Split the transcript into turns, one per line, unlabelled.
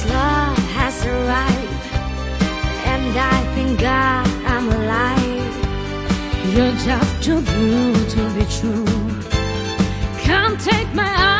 This love has arrived, and I think God I'm alive. You're just too good to be true. Come take my eyes.